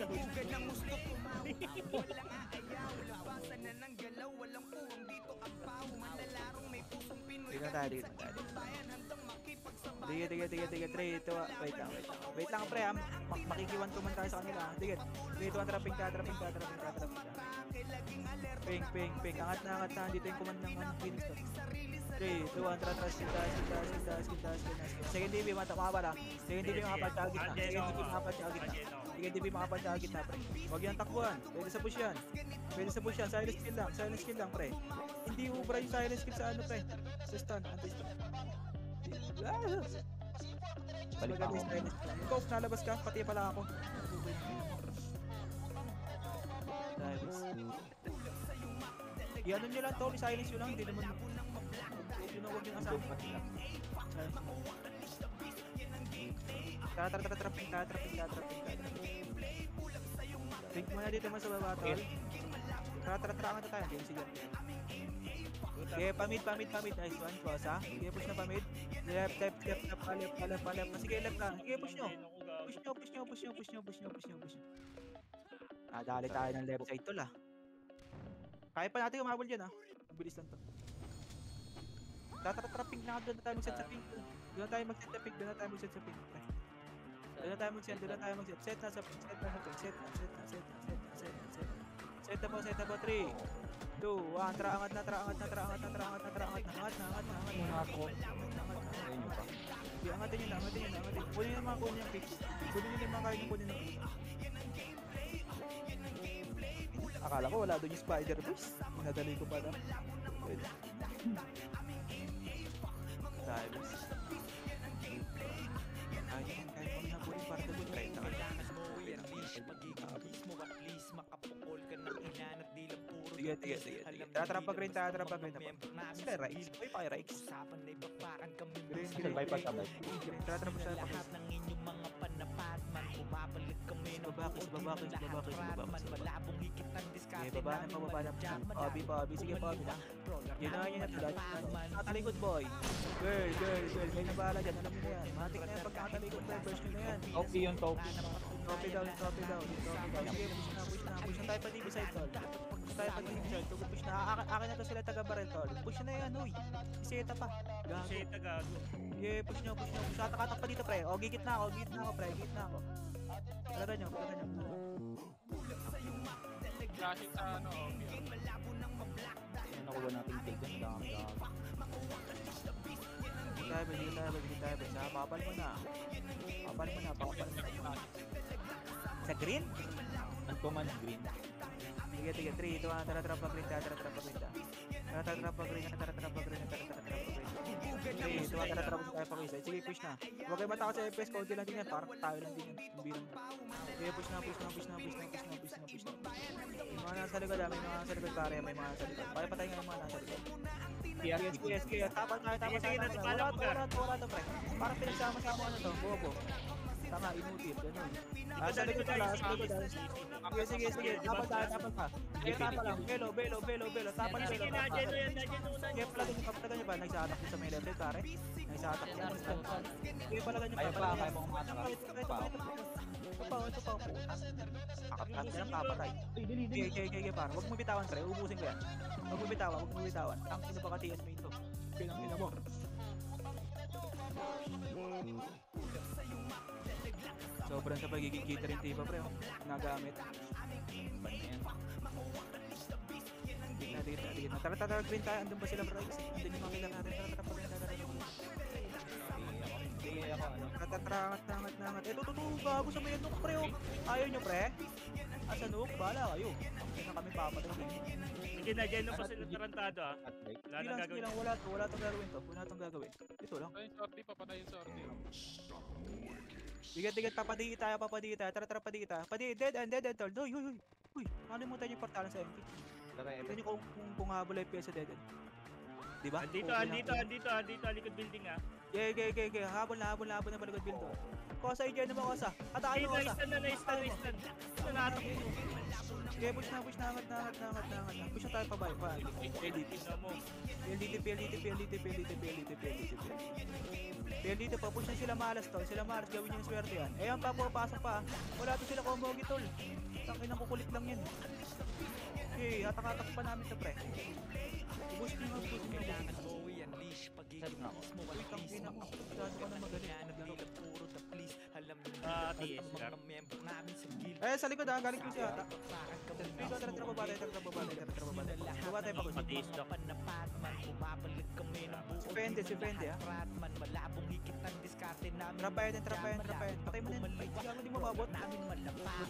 Huwag ng gusto tumawa Walang aayaw Labasan na ng galaw Walang puwang dito ang pao Manalarong may pusong Pinoy Dito tayo, dito tayo. Dige, dige, dige, dige, tre, ito, wait lang, wait lang. Wait lang, pre. Ma- makikiwan tuman tayo sa kanila. Dige, dige, ito, trapping ka, trapping ka, trapping ka, trapping ka. Ping, ping, ping, angat na, angat na, dito yung command ng ano, Phoenix to. 3, 2, 1, tara, tara, skita, skita, skita, skita, skita, skita. Second DB, mata, makapal, ah. Second DB, makapal, sa gitna. Second DB, makapal, sa gitna. Second DB, makapal, sa gitna, pre. Huwag yan takbuhan, pwede sa push yan. Pwede sa push yan, silent skill lang, silent skill lang, pre. Hindi ubra yung silent skill sa ano, pre. Sa stun, anti-stun. Ah! Balik ako. Ikaw, nalabas ka, pati pala ako. Nice. Iano nyo lang to, silence nyo lang, hindi naman... Huwag yun na huwag yung asahan. Tara, tara, tara, tara, tara, trapping, tara, trapping. Think mo na dito man sa baba, tol. Tara, tara, tara, angat tayo. Game, sige. Okay, pamid, pamid, pamid. Nice one, cross ha. Sige, push na pamid. Left, left, left, left, left, left, left. Sige, left lang. Sige, push nyo. Push nyo, push nyo, push nyo, push nyo, push nyo, push nyo, push nyo. Ah, dali tayo ng left side tol ah. Kaya pa natin umabol dyan ah. Mabilis lang to. Tatatrapping na doon na tayo mag-set sa pink. Doon na tayo mag-set sa pink, doon na tayo mag-set sa pre. Doon na tayo mag-set, doon na tayo mag-set. Set na sa pink, set na sa pink, set na, set na, set na, set na, set na, set na. Set na po, set na po, 3, 2, 1, tara, angat na, tara, angat na, tara, angat na, tara, angat na, tara, angat na, angat na, angat na, angat na, angat na, angat na, angat na. Ayun yung pa. Angatin nyo na, angatin nyo na, angatin. Kunin yung mga kunin yung pick. Kunin nyo yung kaya nyo kunin ng pick. Akala ko wala doon yung spider boys. Pinadali ko pa na. Wait. Kaya mo, kaya mo nabulin para doon. Try na kaya. Kailangan mo i-unleash Pagiging beast mo at least Makapukol ka ng inan At di lang puro Sige, sige, sige, sige. Alam Tatrap ng pa green, leaders tatrap pa ng green. mga member namin Sila sa Rikes. Uy, pa Rikes. Green, Sabay pa, green, sabay. green, green. Tatrap pa na sa lahat ng inyong mga panapatman Bumabalik kami ng Babakis, babakis, babakis, babakis. Malabong higit ang diskarte Okay, baba na namin, pa, baba na pa. pabi. Sige, pabi na. Roller Yun na, yun na. Tulad. Nakatalikod, boy. Girl, girl, girl. May nabala dyan. Alam na yan. Matik na yan. Pag nakatalikod, boy. First nyo na yan. Topi yung topi. Copy down, copy down, copy down. Sige, push na, push na. Push na tayo pa DB side, tol. Tayo pa DB side. Tugo push na. Akin, akin na to sila taga barrel, tol. Push na yan, uy. Iseta pa. Gago. Siya yung tagago. Yeah, push nyo, push nyo. Push atak-atak pa dito, pre. O, gigit na ako, gigit na ako, pre. Gigit na ako. Palada nyo, palada nyo. Flashing sa ano. Yung nakuha nating take yun. Dami, dami. Sige tayo, ba, sige tayo, ba, sige tayo. ba. Sa papal mo na. Papal mo na, papal mo na. Sa green? Uncommon green. Sige, sige, 3, 2, 1, tara, tara, pag green, tara, tara, tara, pag green, tara. Tara, tara, tara, pag green, tara, tara, pag green, tara, tara, tara, pag green. 3, 2, 1, tara, tara, push tayo pag isa. Sige, push na. Huwag kayo matakas sa FPS, konti lang din yan, parang tayo lang din yan. Yung bilang. Sige, push na, push na, push na, push na, push na, push na, push na. May mga nasa likod, ah, may mga nasa likod, pare, may mga nasa likod. Kaya patay nga yung mga nasa likod. Sige, sige, sige, tapos tayo, tapos Sige, sige, tayo. Wala to, wala to, wala to, pre. Parang pinagsama-sama ano to, bobo. Tama, inutil, ganun. Ah, sa likod pala, sa likod, ah. Sige, sige, sige. Tapos tayo, tapos ka. Sige, tapa lang. Belo, belo, belo, belo. Tapa lang, Sige, belo. na, dyan yan, na, dyan una. Sige, palagan nyo pa, palagan nyo pa. Nagsatak din sa may side, pare. Nagsatak din. Sige, palagan nyo. Kaya pa, kaya nyo pa. Ito pa, ito pa, ito pa. Ito pa, ito pa. Akakat na papatay. Sige, sige, sige, pare. Huwag mo bitawan, pre. Ubusin ko yan. Huwag mo bitawan, huwag mo bitawan. Ang ina ba ka-TS mo ito? Pinang ina mo. Sobrang sa pagiging catering tipa, pre. oh. Nagamit. Ban na yan. Dito, dito, dito. Tara, tara, tara, green tayo. Andun ba sila, bro? Andun yung mga kailangan natin. Tara, tara. Tara, tara. Sige ako. Ano. Tara, tara, angat, angat, angat. Eh, tututu, gago sa may nuk, pre. oh. Ayaw nyo, pre? Asa nuk? Bahala kayo. Hindi na kami papatay. Sige na, dyan pa sila tarantado ah. Wala Hindi nang gagawin. lang. Wala to. Wala tong gagawin to. Wala tong gagawin. Ito lang. Patay yung sortie, papatay Bigat, bigat, papadihi tayo, papadihi tayo. Tara, tara, padihi tayo. Padihi, dead end, dead end, tol. Uy, uy, uy. Uy, nakalimutan yung portalan sa MP. Tara, Tignan eto. nyo kung, kung, kung habol FPS sa dead end. Diba? Andito, andito, andito, andito, ah, likod building ah. Yeah, yeah, yeah, yeah. Habol na, habol na, habol na balikod build. Kosa, i naman kosa. Atakin Ay, mo kosa. na, na-stand, na-stand. Ito na atak mo. Sige, push na, push na, angat na, angat na, angat na, angat na. Push na tayo pa ba? Pa, PLDT. Mo. PLDT, PLDT, PLDT, PLDT, PLDT, PLDT, PLDT pa, push na sila malas to. Sila malas, gawin yung swerte yan. Ayan pa, pumapasok pa. Wala to sila kombogi tol. Tangin ang kukulit lang yan. Okay, atak-atak pa namin sa pre. Push nyo, push nyo. Kailangan mo Saan na ako? Uy, tangin ako. Gano'n ka na ng magaling. Sa guild Eh, sa likod ah, galing ko siya ata. Bakit Dito, tara, tara, baba tayo, tara, tara, baba tayo, tara, tara, baba tayo. Baba tayo pa, Matiis daw. Panapatman, bumabalik kami ng buo Si Fende, si Fende, ah. Ratman, malabong higit ang diskarte namin Trapayan din, trapayan, trapayan. Patay mo na yun. Ay, gago, di mo mabot.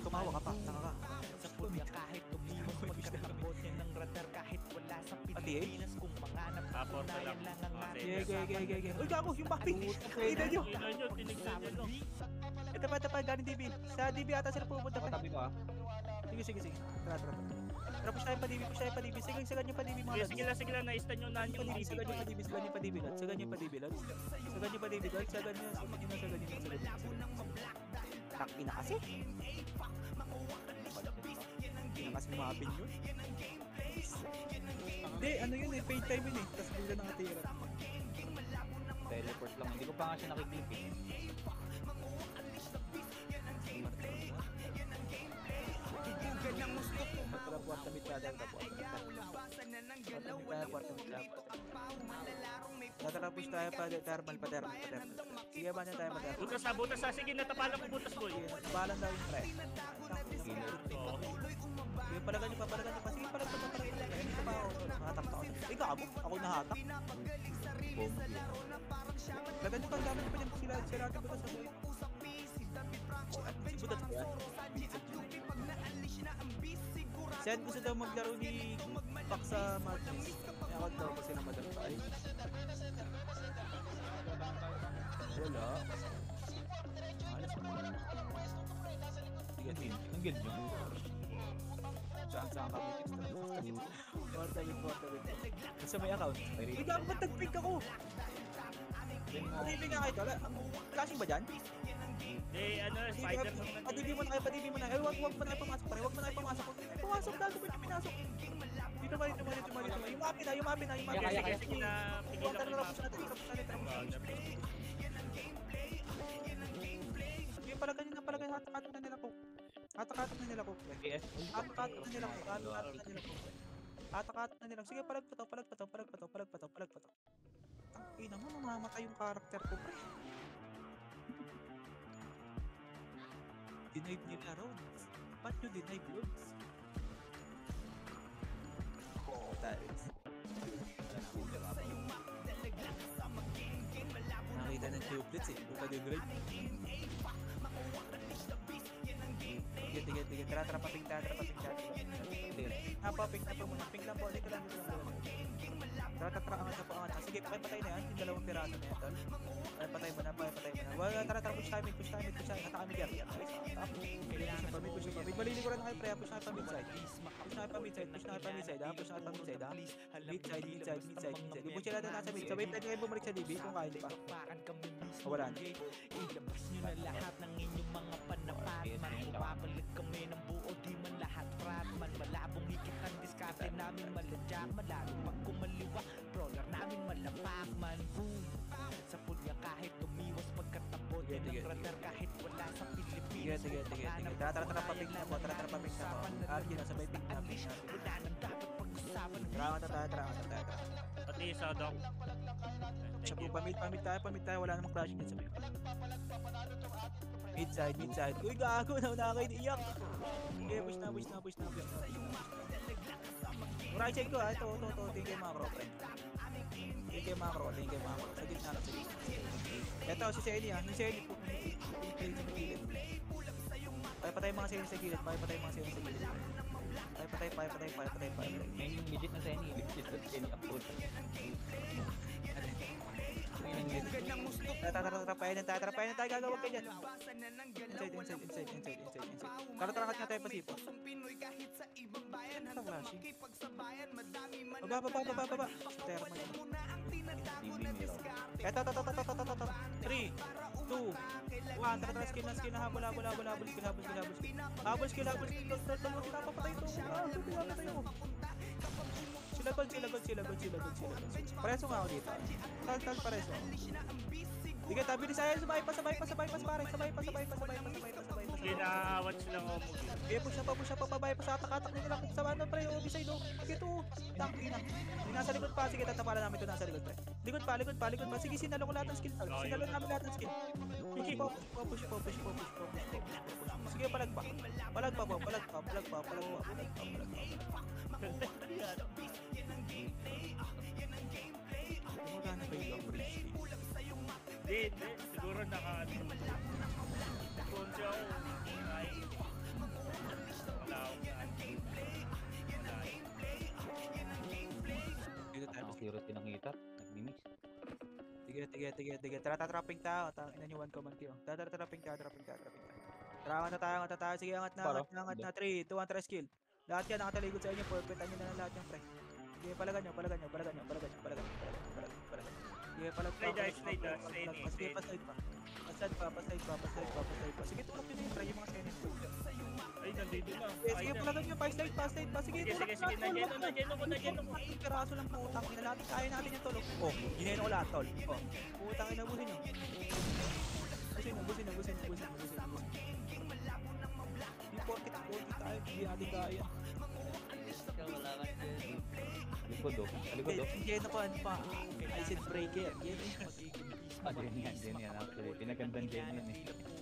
Tumawa ka pa, tanga ka. Sa pulya kahit tumiwas Pagkatakot niya ng radar kahit wala sa Pilipinas Kung mga Tapos na lang. napatunayan lang ang yeah, yeah, yeah, yeah. Uy, gago, yung Bobby. Tignan nyo. Tingnan nyo, tinignan nyo. Ito pa, ito pa, galing DB. Sa DB ata sila pupunta pa. tabi ko ah. Sige, sige, sige. Tara, tara, tara. Tara, push tayo pa DB, push tayo pa DB. Sige, sagad nyo pa DB mga Sige, lads. sige lang, sige lang, na-stand nyo na yung DB ko nyo pa. DB, sagad nyo pa DB lads. Sagad nyo pa DB lads. Sagad nyo pa DB lads. Sagad nyo, sagad nyo, sagad nyo, sagad nyo. Taki na kasi. Taki na kasi mga pin yun. Hindi, ano yun eh, paid time yun eh. Tapos bigla nakatira. Teleport lang. Hindi ko pa nga siya nakiklip eh. Kwarta mitad, tara, kwarta mitad. Kwarta mitad, kwarta mitad. Tara, push tayo pa, thermal pa, thermal pa, thermal. Sige, banyan tayo pa, thermal. Butas na, butas na. Sige, natapalan ko butas boy. Balan daw yung pre. Oo. Sige, palagan nyo pa, palagan nyo pa. Sige, palagan nyo pa, palagan nyo pa. Eh, dito pa ako. Hatak pa ako. Eh, gago. Ako nahatak. Boom. Palagan nyo pa, gamit nyo pa dyan. Sila, sila natin butas sa boy. Si butas ba yan? Sen gusto daw maglaro ni Pak sa. May account daw kasi na madam pa. Ay, wala. Alas mo. Sige, team. Ang guild nyo. Saan saan kami next? Quarter with quarter with. Sa may account. Hindi ako ba't nag-pick ako? Padibi nga kayo tol. Flashing ba dyan? Eh, ano, spider. Padibi mo na kayo, padibi mo na. Eh, wag, wag mo na kayo pumasok pare. Wag mo na kayo pumasok pumasok na, sabay pinasok. Dito ba, dito ba, dito ba, dito ba. Yumapi na, yumapi na, yumapi na. Sige, sige na. Pigilan ko na. Tapos natin, tapos natin, tapos natin. Yung pala ganyan pala ganyan, hatakatok na nila po. Hatakatok na nila po. Hatakatok na nila po. Hatakatok na nila po. Hatakatok na nila. Sige, palagpataw, palagpataw, palagpataw, palagpataw, palagpataw. Ang ina mo, namamatay yung karakter ko, pre. Denied nila rounds. Ba't nyo denied rounds? Oh, tayo. Nakita ng tuplets eh. Buka de grade. Tige, tige, tige. Tara, tara, paping, tara, tara, paping, tara. Ah, paping, tara po muna. Ping lang po. Dito lang, dito lang. Tara, tara, angat na po, angat na. Sige, pakipatay na yan. Yung dalawang piraso na yan, tol. Pakipatay mo na, pakipatay mo na. Wala, tara, tara, push kami, push kami, push kami. Ata kami dyan. Yan, guys, atak. Push kami, push kami. Ko lang kayo, pre. Ah. Push kami pa midside. Push kami pa midside, push kami pa midside, ha? Push kami pa midside, ha? Midside, midside, midside, midside. Ibusin natin nasa midside. Wait, pwede kayo bumalik sa DB kung kaya, di ba? Wala na. Eh. Ilabas nyo na lahat ng inyong mga panapat. Man, bumabalik kami ng buo, di man lahat frat. Man, malabong diskarte namin maladyak Malalo pag kumaliwa, brawler namin malapak man Boom! Sa pulya kahit umiwas pagkatabot Sige, Yan sige, ang radar kahit wala sa Sige, Pilipinas sige, sige, sige. Tara, tara, tara, paping na po. Tara, tara, paping na po. Ah, yun, sabay ping na. Wala nang dapat pag-usapan Tara, tara, tara, tara, tara, tara. Pati sa dog. Siya po, pamit, pamit tayo, pamit tayo. Wala namang clashing yan sa may. Mid side, mid side. Uy, gago na, una kayo iiyak. Okay, push na, push na, push na, push na. Right side ko ha, ito, ito, ito, tingin kayo macro, pre. Tingin kayo macro, tingin kayo macro. Sa gitna lang. Ito, si Selly ha, si Selly po. Patay patay mga Selly sa gilid, patay patay mga Selly sa gilid. Patay patay, patay patay, patay patay, patay patay. Ngayon yung legit na Senny. Legit na yung legit. Tara, tara, tara, payanin tayo, gagawag kayo dyan. Inside, inside, inside, inside, inside, inside. Nga tayo pasipo. Ano flashing? Baba, baba, baba, baba. Sa terma yun. DB Miro. Eto, eto, eto, eto, eto, eto, eto. 3, 2, 1. Tara, tara, skill na, skill na, habol, habol, habol, habol, skill, habol, skill, habol. Habol, skill, habol, tol, tol, pinapapatay ito. Ah, pinapapatay ako. Sila gold, sila gold, sila gold, sila gold, sila gold. Pareso nga ako dito. Tal, tal, pareso. Sige, tabi ni Sayan, sabay pa, sabay pa, sabay pa, pare. Sabay pa, sabay pa, sabay pa, sabay pa, sabay pa. Hindi nakawat silang omo. Sige, push na pa, push na pa, babay pa Ginaawat silang omo. Kaya po siya pa po siya pababay pa sa atak-atak nila. Kung sa ano pre, obi sa'yo. Ito, tang ina. Yung nasa likod pa, sige tatapalan namin ito nasa likod pre. Likod pa, likod pa, likod pa. Sige, sinalo ko lahat ng skill. Sinalo namin lahat ng skill. Sige, popush, popush, popush, popush, popush, popush. Sige, palagpa. Palagpa po, palagpa, palagpa, palagpa, palagpa, palagpa. Yan ang gameplay, yan ang gameplay. Gumagana ba yung Hindi, hindi. Siguro naka... Konti ako. Zero tinakita. Nag-mix. Sige, sige, sige, sige. Tara, tatrapping tayo. Tara, ina nyo one command kayo. Tara, tara, trapping tayo, trapping tayo, trapping tayo. Tara, angat na tayo, angat na tayo. Sige, angat na, angat na, angat na. 3, 2, 1, try skill. Lahat yan, nakataligod sa inyo. Perfect, nyo na lang lahat yung pre. Sige, palagan nyo, palagan nyo, palagan nyo, palagan nyo, palagan nyo, palagan nyo, palagan nyo, palagan nyo. Sige, palag pa, slide, palag pa, slide, palag pa. Sige, paside pa. Paside pa, paside pa, paside pa, paside pa. Sige, tulak nyo na yung pre, yung mga senate. Ay, nandito na. Sige, sige, palagan nyo, pa, slide pa, slide pa. Sige, Sige, tulak sige, na, sige. Nandiyan tulak na, nandiyan ako, nandiyan ako. Ang piraso lang po, utang ina natin, kaya natin yung tulog. Oh, gineno ko lahat, tol. Oh, utang ina, busin nyo. Busin nyo, busin nyo, busin nyo, busin nyo, busin nyo. Yung 40 40 tayo, hindi natin kaya. Likod oh. Likod oh. Gineno ko, ano pa, I said breaker. Yan magiging Ah, Jenny yan, Jenny yan actually. Pinagandang Jenny yan eh.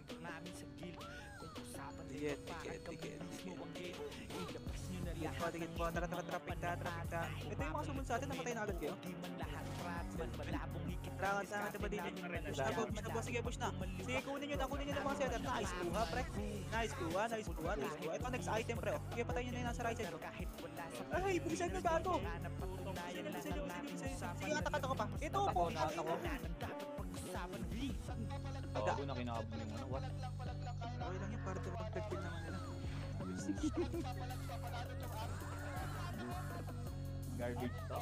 Miyembro namin sa guild Kung usapan iba, tigit, kami mismo ang gate Ilabas nyo na lahat tigit po. Tara, tara, traffic ta, traffic ta. Ito yung mga sumunod sa atin, namatay na agad kayo. Di man lahat ratman, malabong higit Kailangan sa atin ba din yun? Push na push. Sige, push na. Sige, kunin nyo na, kunin nyo na mga setter. Nice po ha, pre. Nice po ha, nice po ha, nice po. Ito next item, pre. oh. Sige, patayin nyo na yung nasa right side sa Ay, bilisan na lang Sige, sige, ating sige, usapan sige, atak ko pa. Ito po. Nakatak ko. Dapat pag-usapan, V Gago na kinakabang yung ano. What? Okay lang yun, para tumagtagpil naman nila. Garbage to.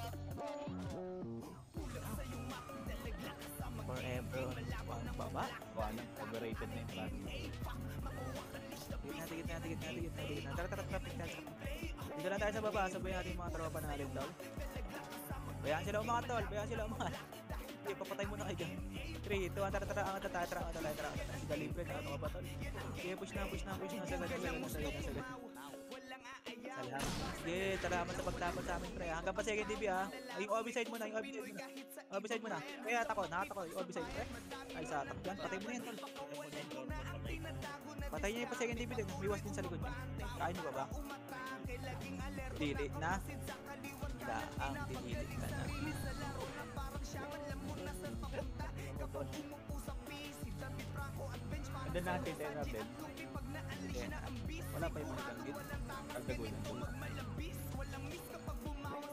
Forever on one baba. Ano, overrated na yung plan. Tigit na, tigit na, tigit na, tigit na, tigit na. Tara, tara, traffic na. Dito lang tayo sa baba, sabay natin yung mga tropa natin, tol. Bayaan sila umangat, tol. Bayaan sila umangat. Sige, papatay muna kayo dyan. 3, 2, 1, tara, tara, angat na tayo, tara, na tara, angat na tayo. Sige, libre na, ano ka ba, tol? Sige, push na, push na, push na, sagad, sagad, sagad, sagad. Salamat. Sige, salamat sa pagtapos sa amin, pre. Hanggang pa second DB, ha. Ay, yung obby side mo na, yung obby side mo na. Obby side mo na. Kaya atako, nakatako, yung obby side, pre. Ay, sa atak dyan. Patay mo na yan, tol. Patay niya yung pa second DB din. Umiwas din sa likod niya. Kain niyo ba ba? Delete na. Daang delete ka na. And then natin tayo na bed. Sige. Wala pa yung mga ganggit. Kagagulan ko.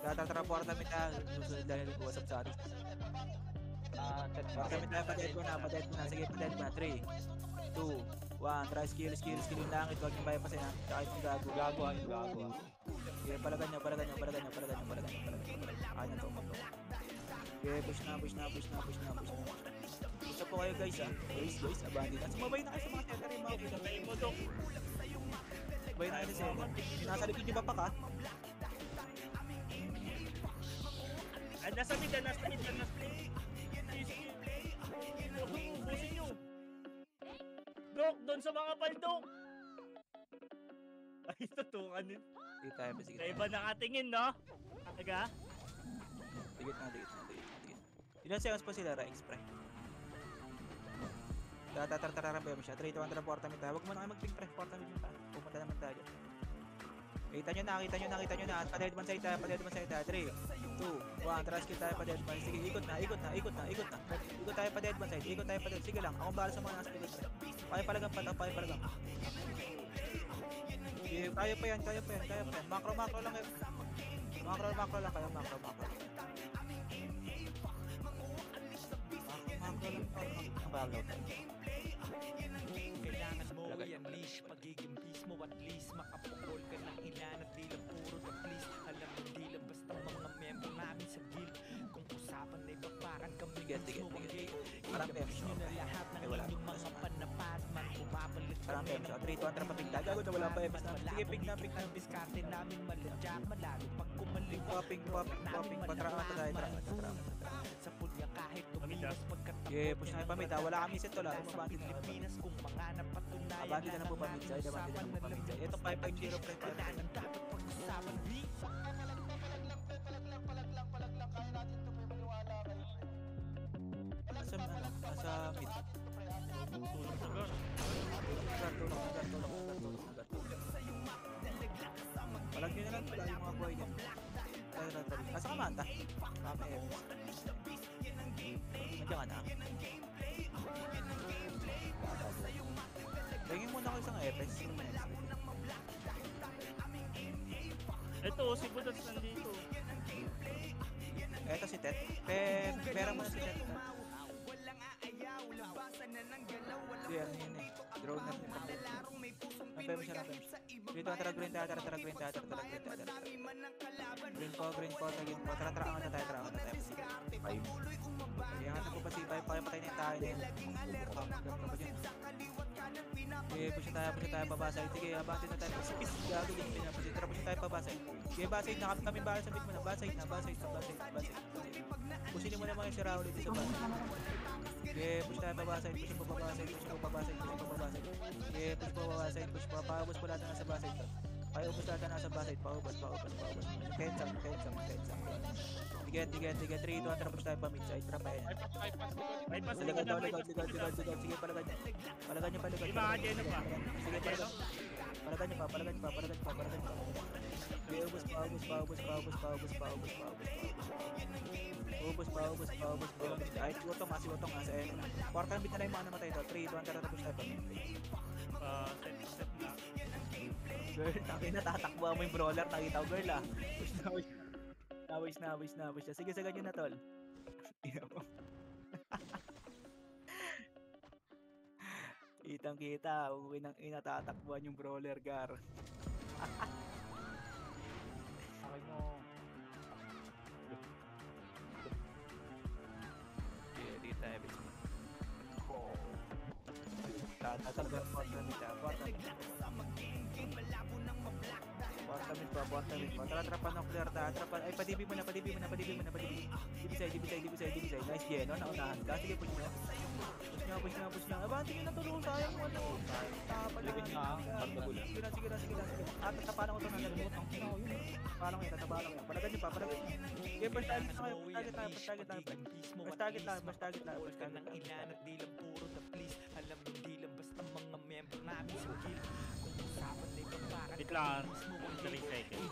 Tatatransport namin tayo. Susunod dahil nag-uusap sa atin. Ah, Tapos kami tayo, padead mo na, padead mo na. Sige, padead mo na. 3, 2, 1. Try skill, skill, skill yung langit. Huwag yung bypass yan. Tsaka yung gago. Gago ah, yung gago ah. Sige, palagan nyo, palagan nyo, palagan nyo, palagan nyo, palagan nyo, palagan nyo, palagan nyo. Kaya na to, Sige, push na, push na, push na, push na, push na. Push na po kayo guys ah. Guys, guys, abandon na. Sumabay na kayo sa mga tether yung mga kita. Tayo mo, Dok. Sumabay na kayo sa inyo. Nasa likod nyo ba pa ka? Ah, nasa mid, ah, nasa mid, ah, nasa mid. Ubusin nyo. Dok, doon sa mga baldok. Ay, tutukan din. Sige tayo, sige tayo. iba nakatingin, no? Taga? Tigit na, tigit na. Ilan seconds pa sila, Rex, pre? Tatatartararan ba mo siya? 3, 2, 1, 3, 4, tayo. Huwag mo na kayo mag-ping, pre. 4 tayo yung. Pupunta naman tayo. Kita nyo na, kita nyo na, kita nyo na. Padead man side tayo, padead man side tayo. 3, 2, 1, tara skill tayo, padead man. Sige, ikot na, ikot na, ikot na, ikot na. Ikot tayo padead man side, ikot tayo padead. Sige lang, akong bahala sa mga nasa likod, pre. Kaya palagang pata, kaya palagang. Sige, kaya pa yan, kaya pa yan, kaya pa yan. Macro, macro lang kayo. Macro, macro lang kayo, macro. Macro macro. Kailangan mo i-unleash Pagiging beast mo at least Makapukol ka ng ilan at di lang puro the please Alam mo di lang basta mga member namin sa guild Kung usapan na iba parang kami ang tiget. gate Parang Ilabas pep nyo na lahat ng wala. inyong Parang shop. ng 3, 2, 1, tara, paping tayo. Gago na wala pa FS na. Sige, ping na, ping na. Ang diskarte namin maladya Malalo pag kumalig Popping, popping, popping. Patrama tayo, trama, trama, trama. Sa pulya kahit tumiwas pagkat Yeah, push na kayo pamit ha. Wala kami set to lang. Umabati na kayo. Pilipinas kung mga napatunayan Abante na lang po pamit side. Abante na po pamit side. Ito 5.0 pre. Wala nang dapat pag-usapan V Nasa ano? Nasa mid. Tulong sa gun. Nagar, tulong, nagar, tulong, nagar, tulong, nagar, tulong. Palag nyo na lang pala yung mga buhay niya. Tayo na tayo. Nasa ka manta? Kami eh. Nandiyan ka na. Tingin muna ko isang FS. Ito, si Budas nandito. Eto si Ted. Pe, pera mo na si Ted. Hindi, ano yun eh. Drone na yung pang Nampay mo siya, nampay mo siya. Dito, tara green tayo, tara, tara green tayo, tara, tara green tara, tara. Green po, green po, tara, green po. Tara, tara, na tayo, tara, na tayo. Five. Kaya nga po pa si Pai, Pai, patay na yung tayo na yun. Bukang pa dyan. Sige, push tayo, push tayo, pabasay. Sige, abante na tayo. Pis, gago din, pinapasit. Tara, push tayo, pabasay. Sige, basay na, kami kami bahala sa mid mo na. Basay na, basay na, basay na, basay na. Pushin mo naman yung si Raul dito sa basay. Yeah, push tayo baba side, push baba side, push baba side, push baba side. Yeah, push baba side, push pa paubos pa lahat nasa basket. Paubos lahat nasa basket, paubos, paubos, paubos. Tensa, tensa, tensa. Tiga, tiga, tiga, 3, 2, 1, push tayo pa mid side, trapa yan. Ay pas, likod, likod, likod, likod, likod, sige palagad. Palagad niyo palagad. Lima, ano pa? Sige, palagad. Palagad niyo pa, palagad niyo pa, palagad pa, palagad pa. Paubos, paubos, paubos, paubos, paubos, paubos, paubos. Ubus pa, ubus pa, ubus pa. Ay, utong nga, si utong nga. Sa M na. Fourth beat na lang yung mga namatay ito. 3, 2, 1, tara, tapos step. Uh, step, step na. Girl, takin na, tatakbo mo yung brawler. Nakita ko, girl ah. Nawis, nawis, nawis. Sige, sa ganyan na, tol. Kitang kita, uwi ng inatatakbuhan yung brawler, gar. Akin yung रहता है बीच में Bottomid pa, bottomid pa. Tara, trapan ng clear ta. Trapan. Ay, padibi mo na, padibi mo na, padibi mo na, padibi. Dibi side, dibi side, dibi side, dibi side. Nice, Jeno. Naunahan ka. Sige, push mo. Push na, push na, push na. Aba, tingin na tulong. Sayang mo, ano. Tapa na. Libit ah. na. Sige na, sige na, sige na. At tatapanan ko ito na. Nalimutan ko. Ano, yun. Ah. Parang yun, tatapanan ko. Palagan nyo pa, palagan nyo. Okay, first target na kayo. First target na, first target na. First target na, first target na. First target na. Ilan at di lang puro the please. Alam, hindi lang basta mga member namin sa guild. Wait lang, dali second.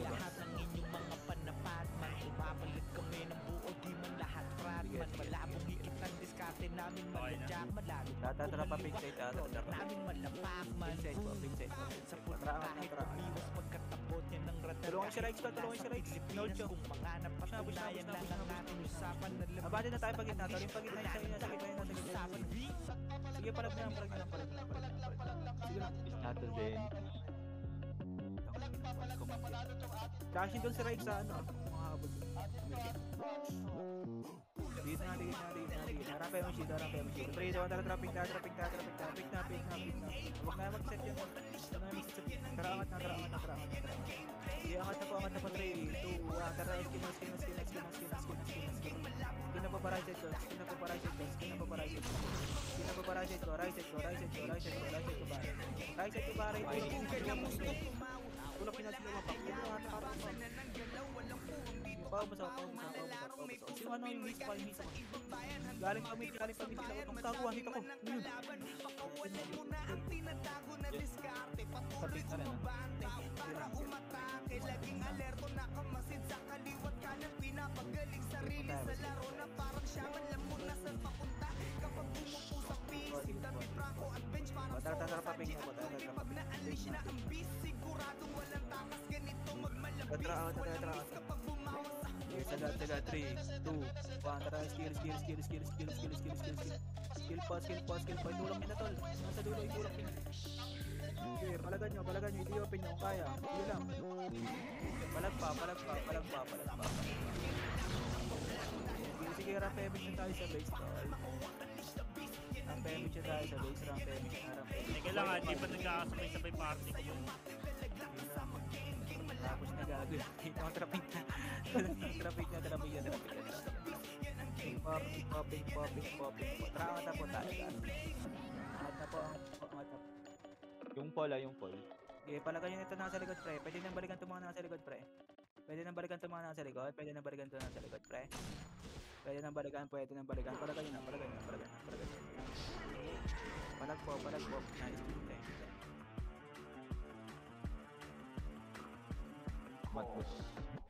Lahat ng inyong mga panapat man Bumabalit kami ng buo, di man lahat frat man Malabong higit ng diskarte namin maladyak Malalim Tatatra pa pink side, tatatra Namin malapak man Sa puto kahit umiwas pagkatapot yan ng radar Tulungan si Rex, tulungan si Rex Nolcho Kung manganap at tulayan lang ang ating usapan Abate na tayo pagit na, tayo pagit na Sige na, sige na, sige na. Sige palag na, palag na, palag na Sige na, status din Sige lang. Is natin din. Dashin doon si Rikes sa ano, mga habol. Dito na, dito na, dito na, dito na. Harap yung shield, harap yung shield. Three, two, tara, trapping na, trapping na, trapping na, pick na, pick na, mag-set yun. Huwag na mag-set. Tara, angat na, tara, na, tara, angat na, tara. Sige, angat na po, angat na po. Three, two, one. Tara, skin na, skin na, skin na, skin na, skin na, skin na, skin na, skin na. Skin na pa pa right side ko, skin na pa pa right side ko, skin na pa pa right side ko. Skin na pa pa right side ko, right side ko, right side ko, right side ko, right side ko ba? Right side ko ba, right side ko. Tulak pinag sila mapak. Yung wala pinasilaw pa. Wala pa. Pao pa sa pao pa sa pao pa sa. Si Juan ang miss pa miss. Galing kami, galing kami sila. Ang kagawa hit ako. Pakawalan mo na ang tinatago na diskarte. Patuloy kumabante para umatake. Laging alerto na kamasid sa kaliwat kanan. Pinapagaling sarili sa laro na parang siyaman lang mo na saan papunta. Kapag umupo sa PC, tabi prako at bench parang sosa. Sa di at tumi pag na-unleash na ang beast tara, tara, tara, tara. Okay, taga, taga, 3, 2, 1, tara, skill, skill, skill, skill, skill, tol. Nasa dulo, idulak nyo. Okay, palagan nyo, palagan nyo. Kaya. Sige lang. Palag pa, palag pa, palag pa, palag pa. Sige, sige, tayo sa base tol. Ramp damage na tayo sa base, ramp damage na, ramp damage. Teka lang ha, di pa nagkakasabay-sabay party ko. Tapos na. Ito ang traffic na. traffic na, traffic na, traffic na. Popping, popping, popping, popping. Tara, na po tayo. Angat na po, angat na po. Yung pola, yung pol. Okay, palagay nyo ito nasa likod, pre. Pwede nang balikan ito mga nasa likod, pre. Pwede nang balikan ito mga nasa likod. Pwede nang balikan ito nasa likod, pre. Pwede nang balikan, pwede nang balikan. Palagay nyo na, palagay nyo na, palagay nyo na, palagay nyo. Palag po, palag po. Nice, 맞고 씨.